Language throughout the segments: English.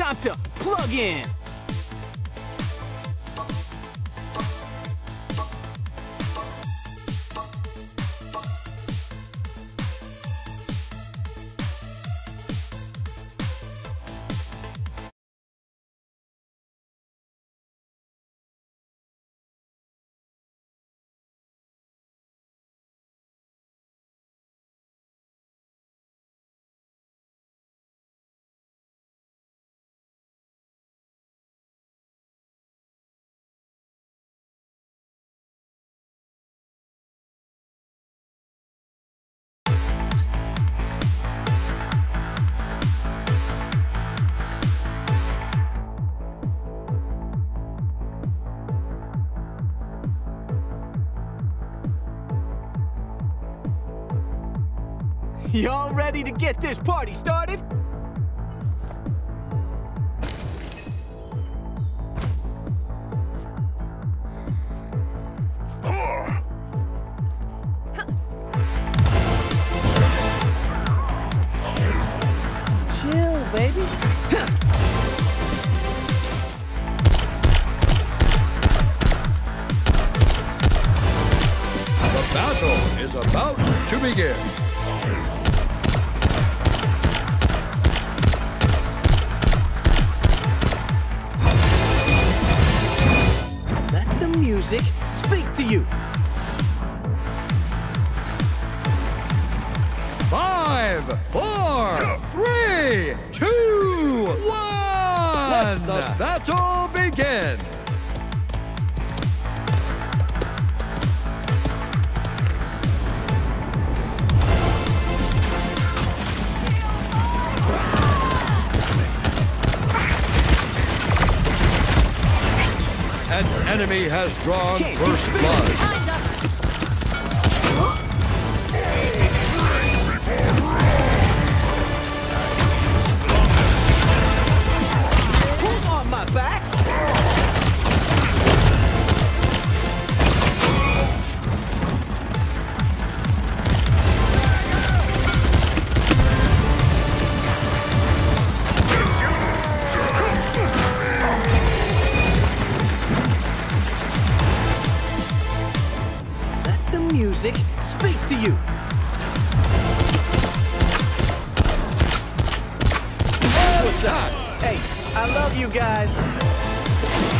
Time to plug in. Y'all ready to get this party started? Chill, baby. The battle is about to begin. Music speak to you. Five, four, three, two, one. Let the battle An enemy has drawn first blood. Music speak to you. What's that? Hey, I love you guys.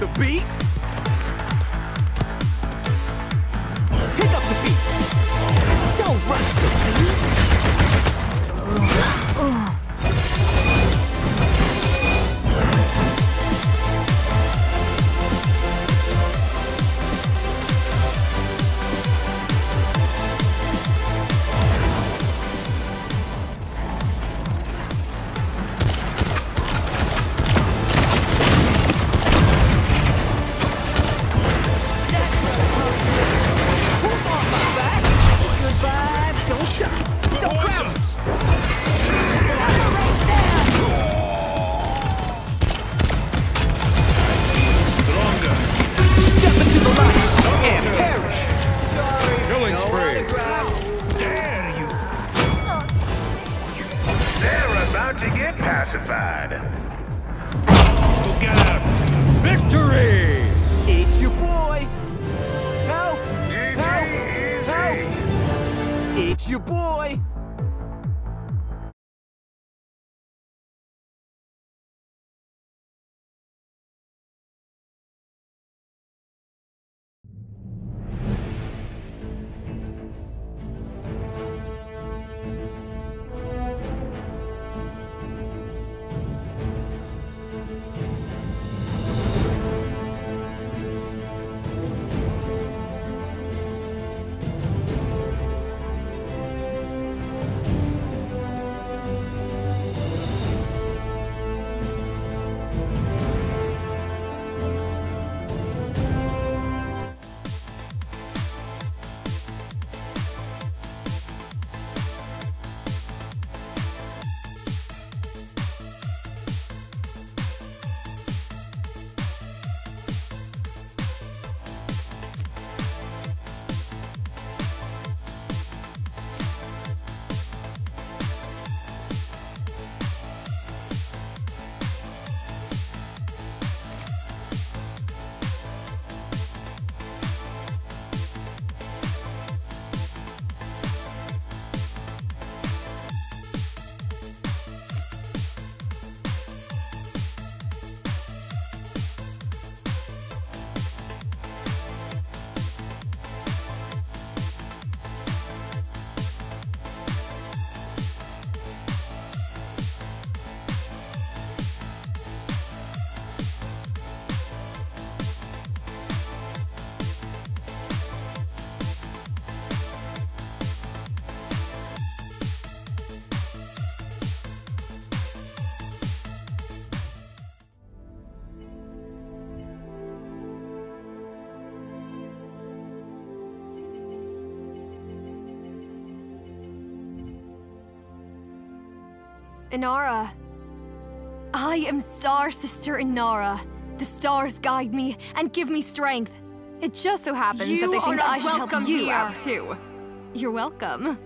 The beat! It's your boy! Inara. I am Star Sister Inara. The stars guide me and give me strength. It just so happens You that they are think not I should help welcome you here. out too. You're welcome.